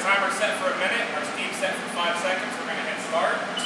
timer set for a minute, our steam set for five seconds. We're going to hit start.